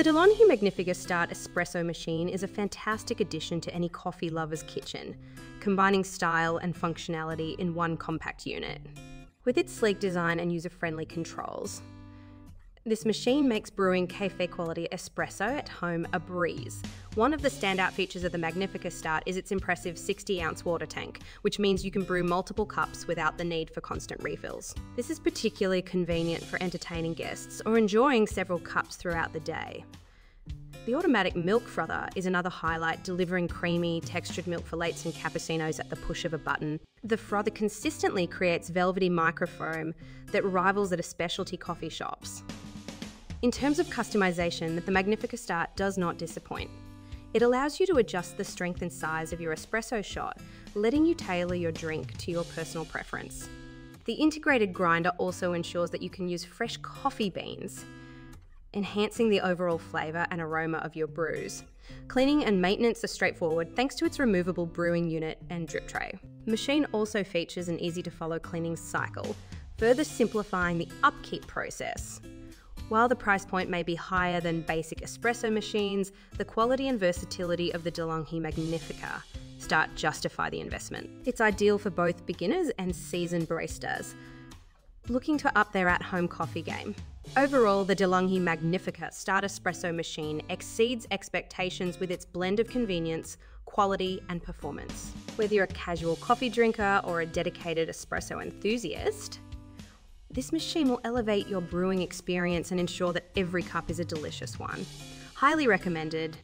The DeLonghi Magnifica Start espresso machine is a fantastic addition to any coffee lover's kitchen, combining style and functionality in one compact unit. With its sleek design and user friendly controls, this machine makes brewing cafe quality espresso at home a breeze. One of the standout features of the Magnifica Start is its impressive 60 ounce water tank, which means you can brew multiple cups without the need for constant refills. This is particularly convenient for entertaining guests or enjoying several cups throughout the day. The automatic milk frother is another highlight, delivering creamy, textured milk for lattes and cappuccinos at the push of a button. The frother consistently creates velvety microfoam that rivals at a specialty coffee shops. In terms of customization, the Magnifica Start does not disappoint. It allows you to adjust the strength and size of your espresso shot, letting you tailor your drink to your personal preference. The integrated grinder also ensures that you can use fresh coffee beans, enhancing the overall flavour and aroma of your brews. Cleaning and maintenance are straightforward thanks to its removable brewing unit and drip tray. Machine also features an easy to follow cleaning cycle, further simplifying the upkeep process. While the price point may be higher than basic espresso machines, the quality and versatility of the DeLonghi Magnifica start justify the investment. It's ideal for both beginners and seasoned baristas looking to up their at-home coffee game. Overall, the DeLonghi Magnifica Start Espresso machine exceeds expectations with its blend of convenience, quality, and performance. Whether you're a casual coffee drinker or a dedicated espresso enthusiast, this machine will elevate your brewing experience and ensure that every cup is a delicious one. Highly recommended.